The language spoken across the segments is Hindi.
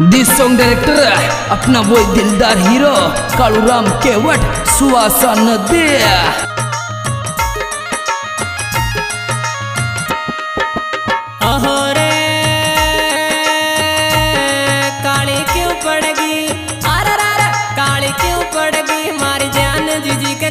दिस सॉन्ग डायरेक्टर अपना वो दिलदार हीरो कालू केवट, सुहासा नदी। काली क्यों मारी जान जीजी के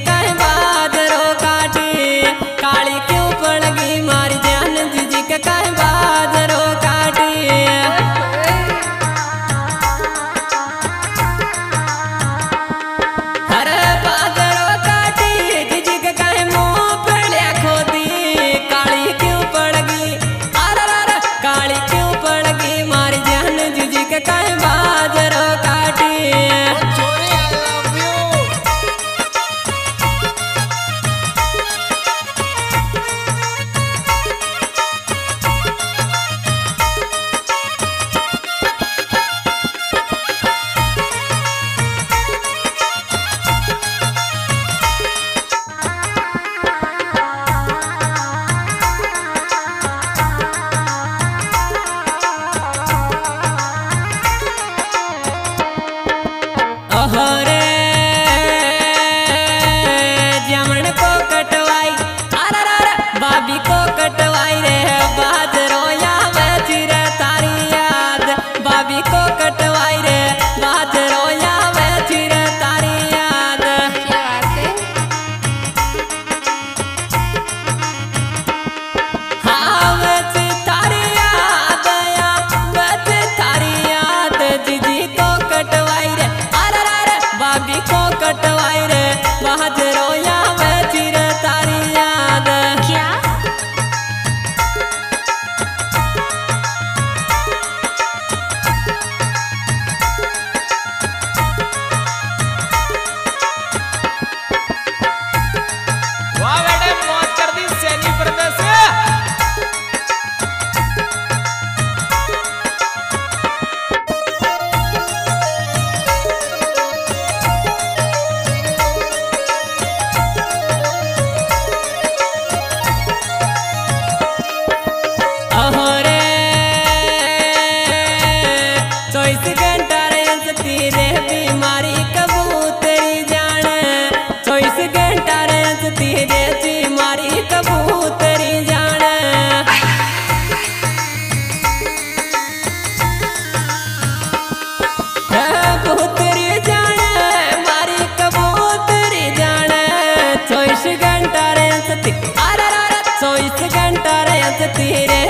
तेरे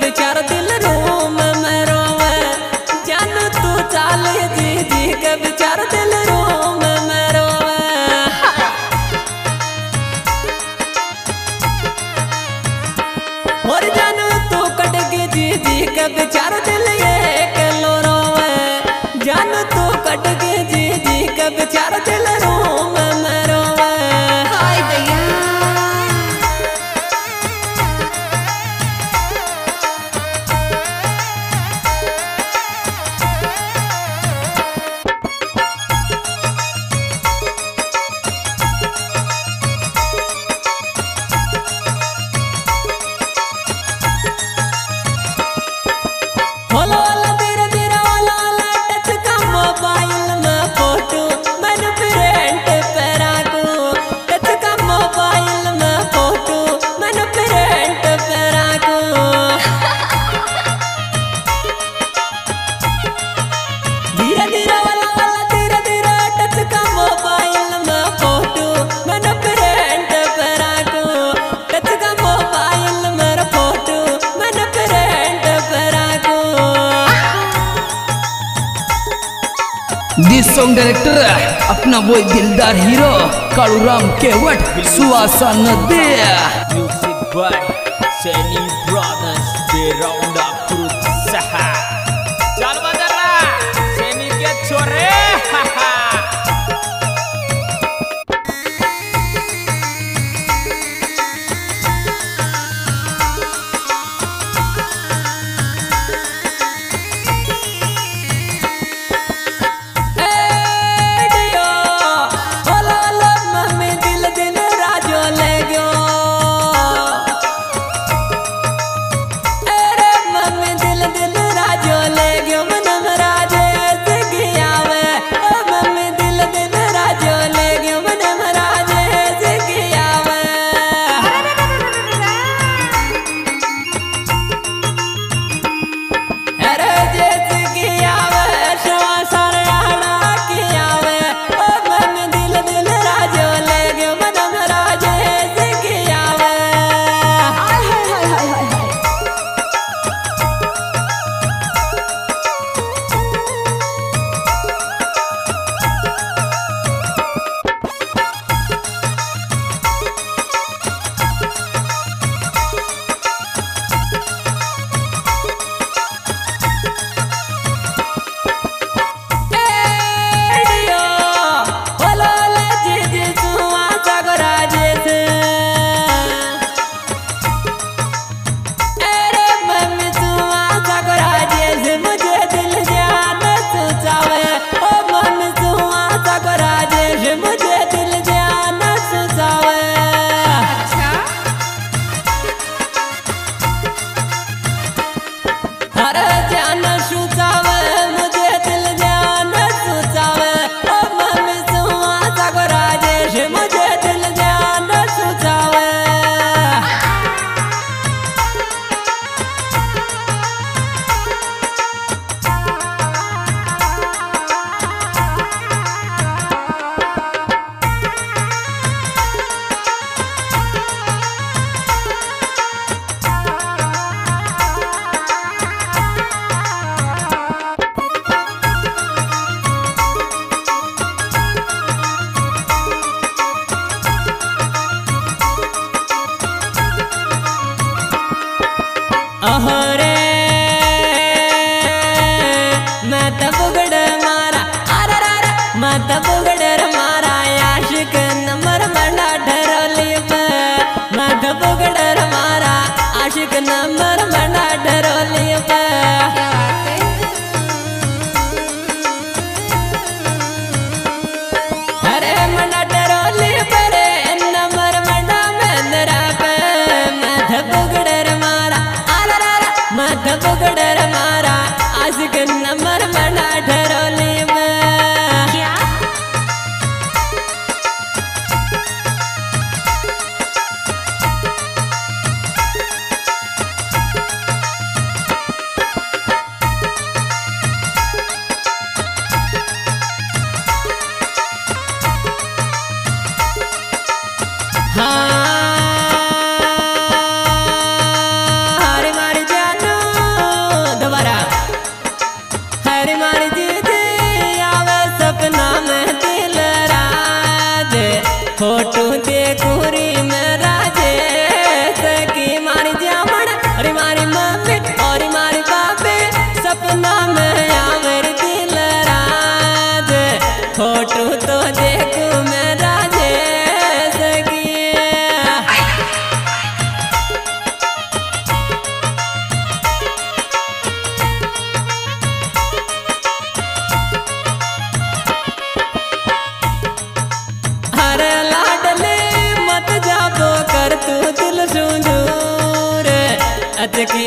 बेचारा दिल रोम में रोवे, जान तू चाल जी जी के बेचारा दिल रोम में रोवे। और जान तू कट के जी जी के बेचारा दिल रोवे। जान तू कट के जी जी के बेचारा दिल सॉन्ग डायरेक्टर अपना वो दिलदार hero Kaluram Kewat Suhasa the music by Saini brothers the round up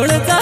我的大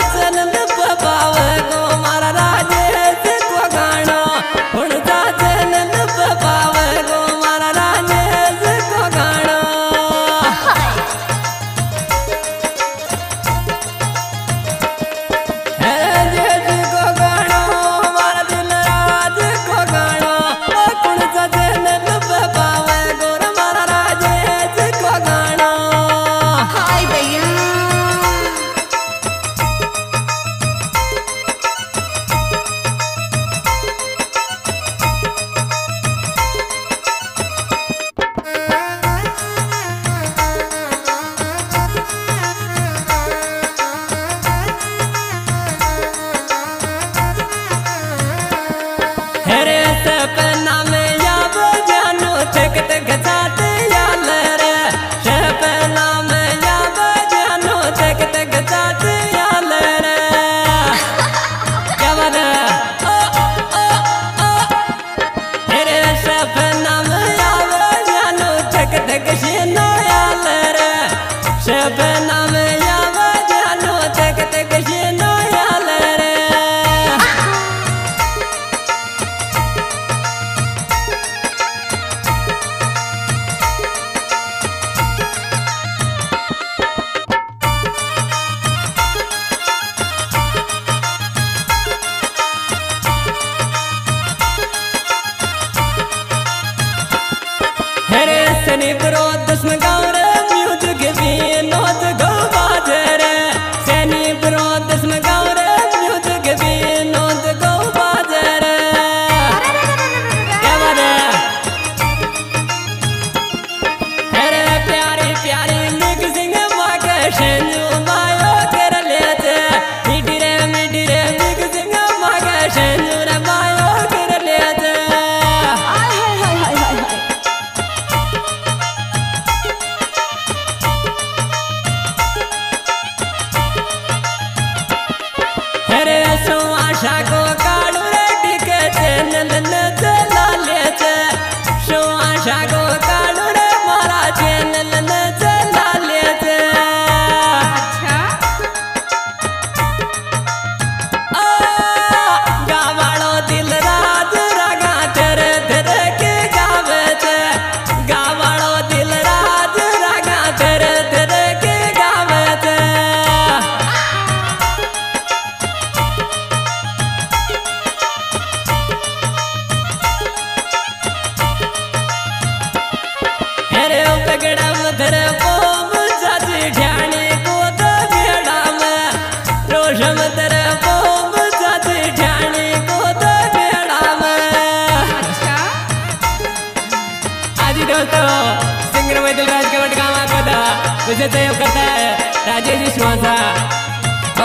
से सहयोग करता है, राजेश विश्वासा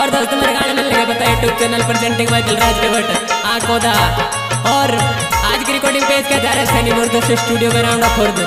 और दोस्तों मेरे गाने मिलने का पता है YouTube channel presenting by Dilraj K Bhatt Akoda और आज की रिकॉर्डिंग पेज किया जा रहा है सैनी मुर्दो से स्टूडियो में राउंड ऑफ़ खुर्द